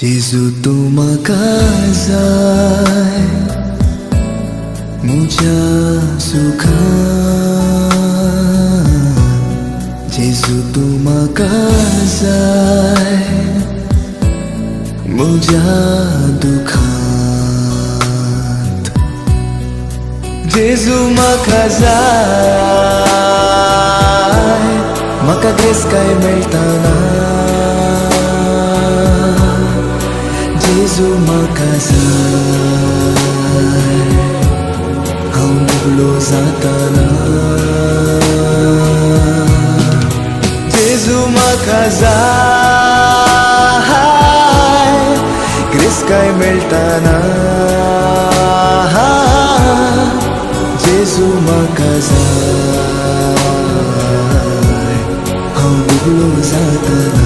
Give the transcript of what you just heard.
Jesu tumakazay Muja suka Jesu tumakazay Muja dukhant Jesu makazay Maka grace kay meltana Makassar Kau mulu zatana Jesu Makassar Chris kai meltana Jesu Makassar Kau mulu zatana